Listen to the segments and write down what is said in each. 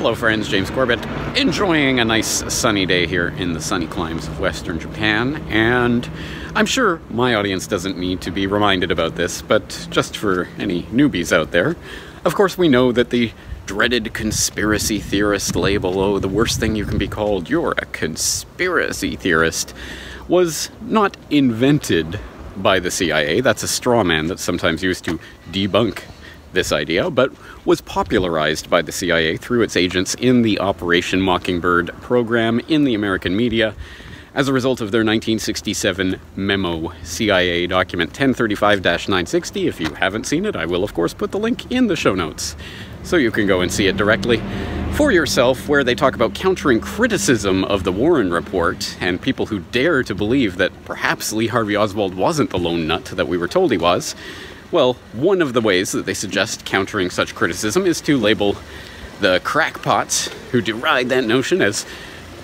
Hello friends, James Corbett, enjoying a nice sunny day here in the sunny climes of western Japan, and I'm sure my audience doesn't need to be reminded about this, but just for any newbies out there, of course we know that the dreaded conspiracy theorist label, oh, the worst thing you can be called, you're a conspiracy theorist, was not invented by the CIA. That's a straw man that's sometimes used to debunk this idea, but was popularized by the CIA through its agents in the Operation Mockingbird program in the American media as a result of their 1967 memo, CIA document 1035 960. If you haven't seen it, I will, of course, put the link in the show notes so you can go and see it directly for yourself, where they talk about countering criticism of the Warren Report and people who dare to believe that perhaps Lee Harvey Oswald wasn't the lone nut that we were told he was. Well, one of the ways that they suggest countering such criticism is to label the crackpots who deride that notion as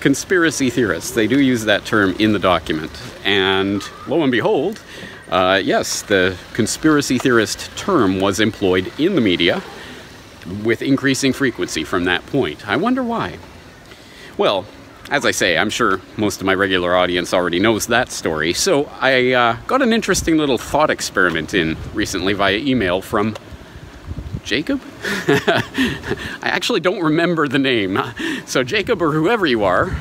conspiracy theorists. They do use that term in the document. And lo and behold, uh, yes, the conspiracy theorist term was employed in the media with increasing frequency from that point. I wonder why. Well, as I say, I'm sure most of my regular audience already knows that story, so I uh, got an interesting little thought experiment in recently via email from Jacob? I actually don't remember the name. So, Jacob, or whoever you are,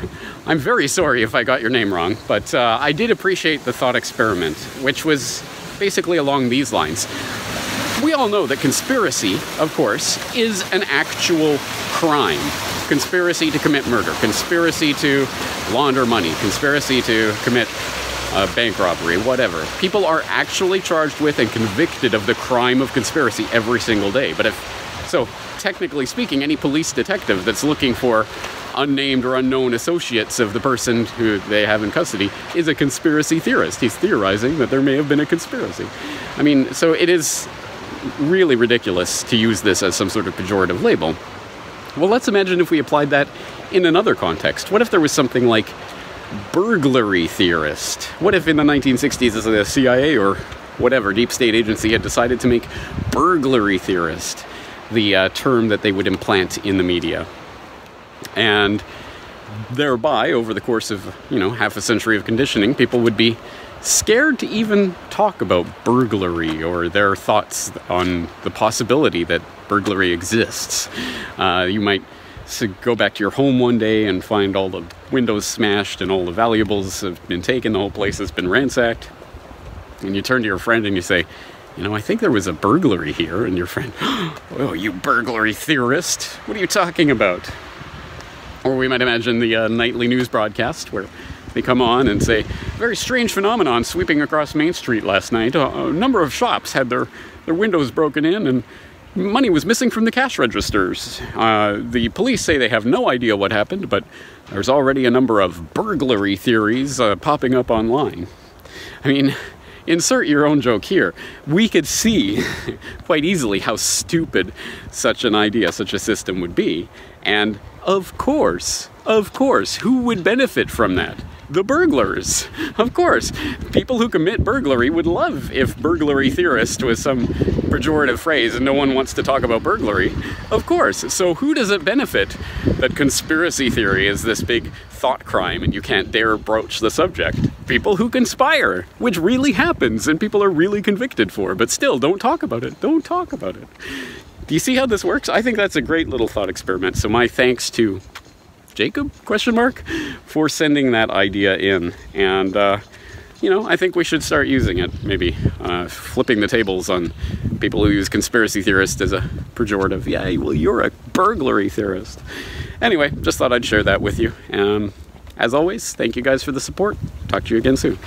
I'm very sorry if I got your name wrong, but uh, I did appreciate the thought experiment, which was basically along these lines. We all know that conspiracy, of course, is an actual crime conspiracy to commit murder, conspiracy to launder money, conspiracy to commit uh, bank robbery, whatever. People are actually charged with and convicted of the crime of conspiracy every single day. But if, so technically speaking, any police detective that's looking for unnamed or unknown associates of the person who they have in custody is a conspiracy theorist. He's theorizing that there may have been a conspiracy. I mean, so it is really ridiculous to use this as some sort of pejorative label. Well, let's imagine if we applied that in another context. What if there was something like burglary theorist? What if in the 1960s, as the CIA or whatever deep state agency had decided to make burglary theorist the uh, term that they would implant in the media? And thereby, over the course of, you know, half a century of conditioning, people would be scared to even talk about burglary or their thoughts on the possibility that burglary exists. Uh, you might go back to your home one day and find all the windows smashed and all the valuables have been taken, the whole place has been ransacked. And you turn to your friend and you say, you know, I think there was a burglary here. And your friend, oh, you burglary theorist, what are you talking about? Or we might imagine the uh, nightly news broadcast where they come on and say, very strange phenomenon sweeping across Main Street last night. A, number of shops had their, their windows broken in and money was missing from the cash registers. Uh, the police say they have no idea what happened, but there's already a number of burglary theories uh, popping up online. I mean, insert your own joke here. We could see quite easily how stupid such an idea, such a system would be. And of course, of course, who would benefit from that? The burglars. Of course, people who commit burglary would love if burglary theorist was some pejorative phrase and no one wants to talk about burglary. Of course. So who does it benefit that conspiracy theory is this big thought crime and you can't dare broach the subject? People who conspire, which really happens and people are really convicted for, but still don't talk about it. Don't talk about it. Do you see how this works? I think that's a great little thought experiment. So my thanks to Jacob question mark for sending that idea in. And uh, you know I think we should start using it maybe uh, flipping the tables on people who use conspiracy theorist as a pejorative yeah well you're a burglary theorist. Anyway just thought I'd share that with you. As always thank you guys for the support. Talk to you again soon